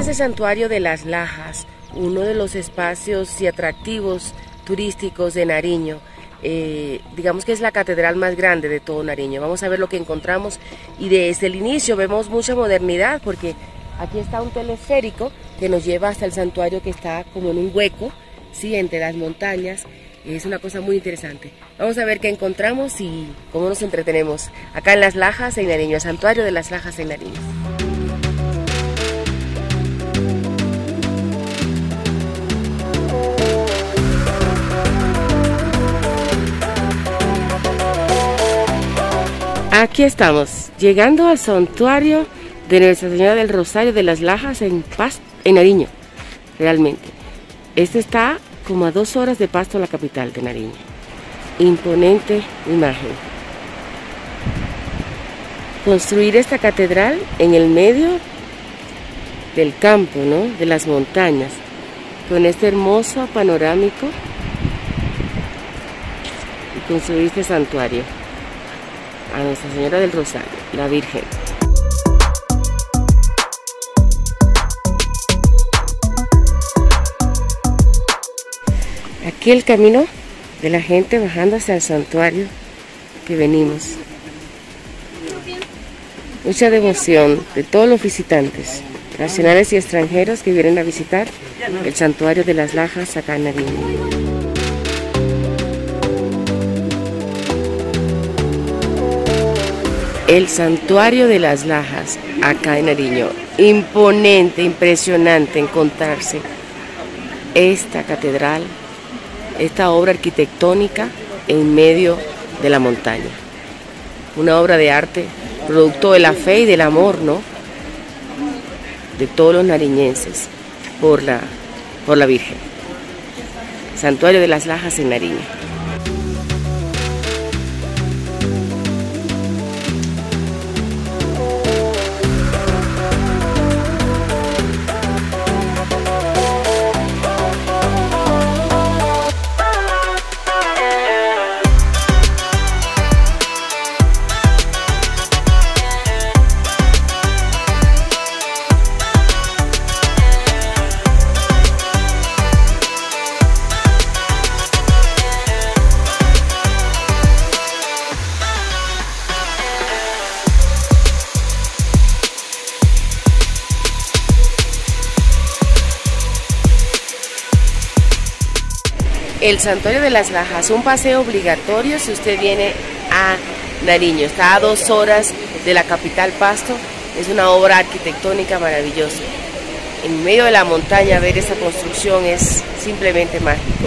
es el santuario de las Lajas, uno de los espacios y atractivos turísticos de Nariño. Eh, digamos que es la catedral más grande de todo Nariño. Vamos a ver lo que encontramos y desde el inicio vemos mucha modernidad porque aquí está un teleférico que nos lleva hasta el santuario que está como en un hueco, ¿sí? entre las montañas. Es una cosa muy interesante. Vamos a ver qué encontramos y cómo nos entretenemos acá en Las Lajas, en Nariño, el santuario de Las Lajas en Nariño. Aquí estamos, llegando al santuario de Nuestra Señora del Rosario de las Lajas en Paz, en Nariño, realmente. Este está como a dos horas de Pasto, la capital de Nariño. Imponente imagen. Construir esta catedral en el medio del campo, ¿no? De las montañas, con este hermoso panorámico y construir este santuario a Nuestra Señora del Rosario, la Virgen. Aquí el camino de la gente bajando hacia el santuario que venimos. Mucha devoción de todos los visitantes, nacionales y extranjeros que vienen a visitar el santuario de las Lajas acá en Nariño. El santuario de las Lajas, acá en Nariño. Imponente, impresionante encontrarse esta catedral, esta obra arquitectónica en medio de la montaña. Una obra de arte, producto de la fe y del amor, ¿no? De todos los nariñenses por la, por la Virgen. Santuario de las Lajas en Nariño. El Santuario de las Lajas, un paseo obligatorio si usted viene a Nariño. Está a dos horas de la capital Pasto, es una obra arquitectónica maravillosa. En medio de la montaña ver esa construcción es simplemente mágico.